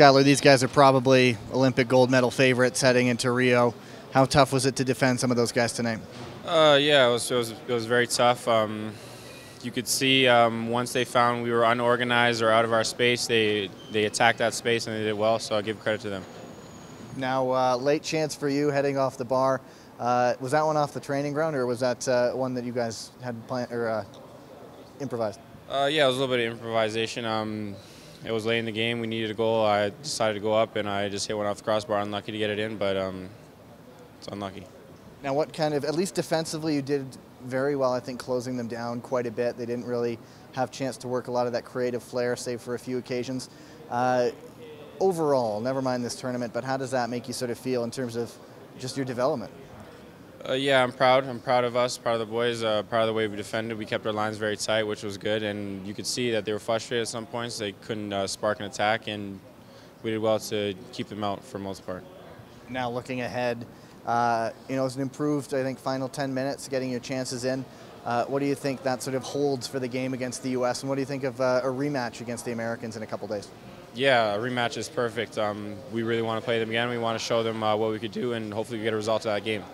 Skylar, these guys are probably Olympic gold medal favorites heading into Rio. How tough was it to defend some of those guys tonight? Uh, yeah, it was, it was, it was very tough. Um, you could see um, once they found we were unorganized or out of our space, they, they attacked that space and they did well, so I'll give credit to them. Now, uh, late chance for you heading off the bar. Uh, was that one off the training ground, or was that uh, one that you guys had planned or uh, improvised? Uh, yeah, it was a little bit of improvisation. Um, it was late in the game. We needed a goal. I decided to go up, and I just hit one off the crossbar. Unlucky to get it in, but um, it's unlucky. Now, what kind of, at least defensively, you did very well, I think, closing them down quite a bit. They didn't really have chance to work a lot of that creative flair, save for a few occasions. Uh, overall, never mind this tournament, but how does that make you sort of feel in terms of just your development? Uh, yeah, I'm proud. I'm proud of us, proud of the boys, uh, proud of the way we defended. We kept our lines very tight, which was good, and you could see that they were frustrated at some points. They couldn't uh, spark an attack, and we did well to keep them out for the most part. Now looking ahead, uh, you know, it's an improved, I think, final 10 minutes, getting your chances in. Uh, what do you think that sort of holds for the game against the U.S., and what do you think of uh, a rematch against the Americans in a couple days? Yeah, a rematch is perfect. Um, we really want to play them again. We want to show them what we could do, and hopefully we get a result of that game.